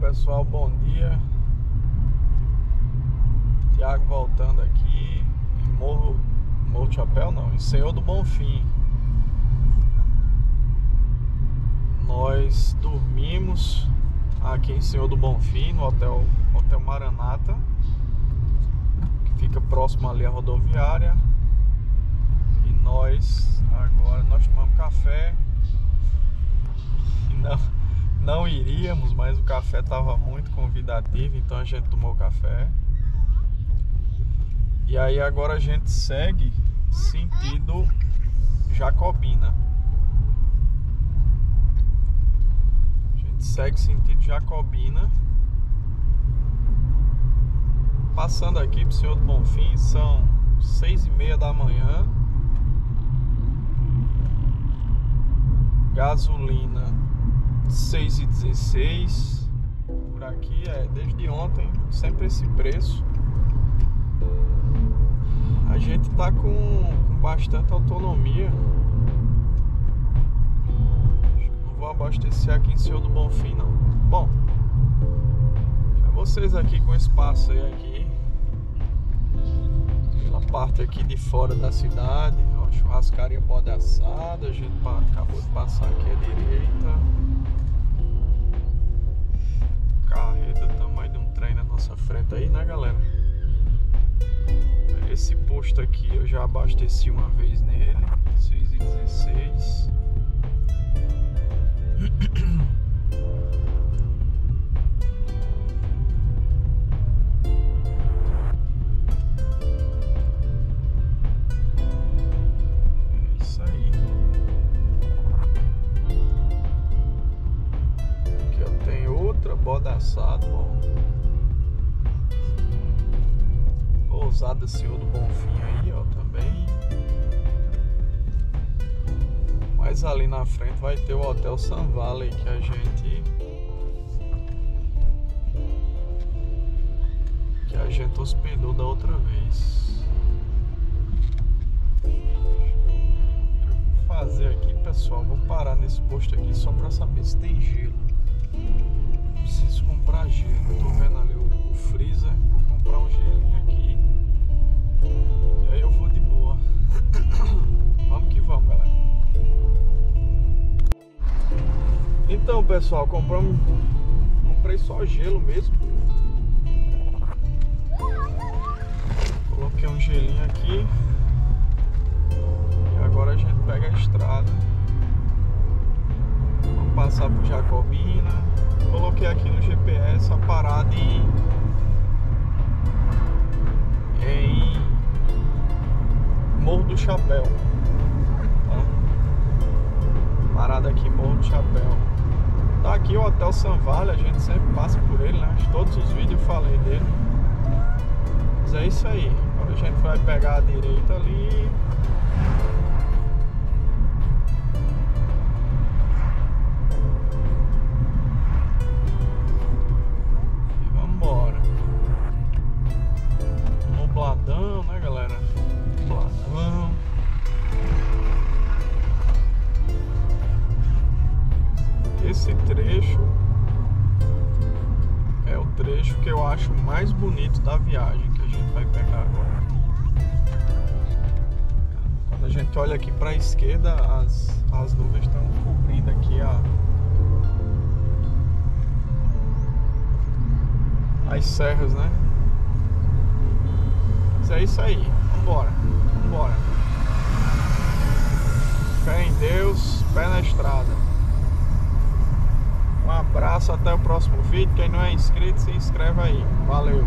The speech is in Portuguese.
pessoal, bom dia. Tiago voltando aqui em Morro, Morro Chapéu não, em Senhor do Bonfim. Nós dormimos aqui em Senhor do Bonfim, no hotel, hotel Maranata, que fica próximo ali à rodoviária. E nós agora nós tomamos café. E não não iríamos, mas o café estava muito convidativo, então a gente tomou café. E aí agora a gente segue sentido Jacobina. A gente segue sentido Jacobina. Passando aqui pro Senhor do Bonfim, são seis e meia da manhã. Gasolina 6 e 16 por aqui é desde ontem sempre esse preço. A gente tá com, com bastante autonomia. Não vou abastecer aqui em Senhor do Bonfim não. Bom é vocês aqui com espaço aí aqui. Pela parte aqui de fora da cidade churrascaria pode assada a gente acabou de passar aqui à direita Esse posto aqui eu já abasteci uma vez nele, 6 e 16. assado, bom. Pousada Senhor do Bonfim aí, ó, também. Mas ali na frente vai ter o Hotel Sun Valley que a gente que a gente hospedou da outra vez. fazer aqui, pessoal, vou parar nesse posto aqui só para saber se tem gelo preciso comprar gelo. Tô vendo ali o, o freezer, vou comprar um gelinho aqui. Pessoal, compramos comprei só gelo mesmo. Coloquei um gelinho aqui. E agora a gente pega a estrada. Vamos passar por Jacobina coloquei aqui no GPS a parada em, em Morro do Chapéu. Tá? Parada aqui Morro do Chapéu. Aqui o Hotel Sanvalha, a gente sempre passa por ele, né? Todos os vídeos eu falei dele. Mas é isso aí. Agora a gente vai pegar a direita ali. Mais bonito da viagem que a gente vai pegar agora. Quando a gente olha aqui para a esquerda, as, as nuvens estão cobrindo aqui a, as serras, né? Mas é isso aí. Vambora. Vambora. Fé em Deus, pé na estrada. Um abraço, até o próximo vídeo. Quem não é inscrito, se inscreve aí. Valeu!